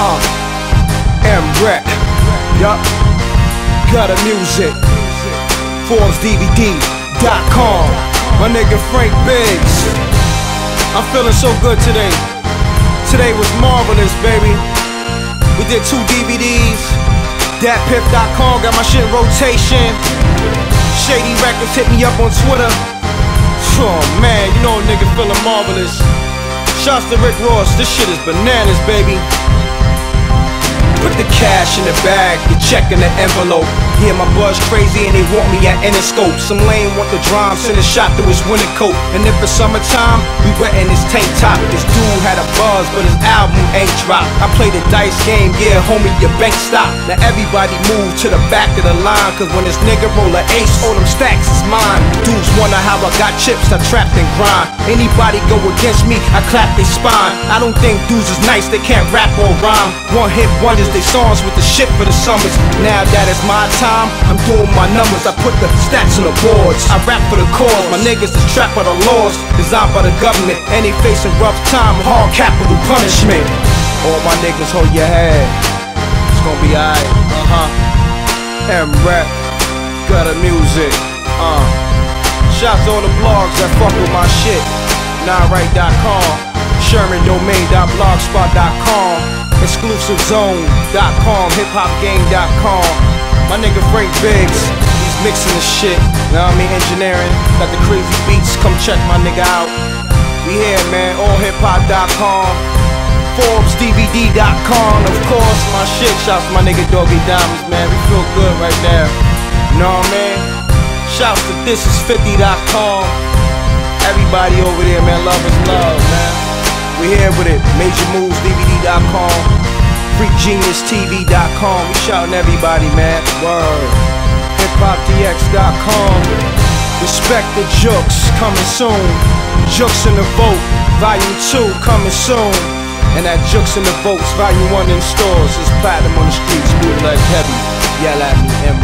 Uh, M Reck. Yup. Gutta Muzic. ForbezDVD.com. My nigga Frank Biggs. I'm feeling so good today. Today was marvelous, baby. We did two DVDs. DatPiff.com got my shit rotation. Shady Records hit me up on Twitter. Oh man, you know a nigga feeling marvelous. Shouts to Rick Ross, this shit is bananas, baby. The cash in the bag, the check in the envelope. Yeah, my buzz crazy and they want me at Interscope. Some lame want the drum, send a shot through his winter coat. And if it's summertime, we wetting his tank top. This dude had a buzz, but his album ain't dropped. I play the dice game, yeah, homie, your bank stop. Now everybody move to the back of the line, cause when this nigga roll a ace, all them stacks is mine. Dudes wonder how I got chips, I trapped and grind. Anybody go against me, I clap their spine. I don't think dudes is nice, they can't rap or rhyme. One hit wonders, they songs with the shit for the summers. Now that it's my time, I'm doing my numbers. I put the stats on the boards. I rap for the cause. My niggas is trapped by the laws, designed by the government. They facing rough time, hard capital punishment. All my niggas hold your head. It's gonna be alright. Uh huh. M Reck, gutter music. Uh. Shouts to all the blogs that fuck with my shit. NowRight.com, ShermanDomain.blogspot.com, ExclusiveZone.com, HipHopGame.com. My nigga Frank Biggs, he's mixing the shit. Know what I mean? Engineering. Got the crazy beats. Come check my nigga out. We here, man. AllHipHop.com. ForbezDVD.com, of course, my shit. Shouts my nigga Doggie Diamonds, man. We feel good right now. Know what I mean? Shouts to thisis50.com. Everybody over there, man, love is love, man. We here with it. MajorMovesDVD.com. FreakGeniusTV.com. We shouting everybody, man. Word. HipHopDX.com. Respect the jokes, coming soon. Juxx in the Vaults, Volume 2, coming soon. And that Juxx in the Vaults, Volume 1 in stores. Is platinum on the streets, bootleg heavy. Yell at me, M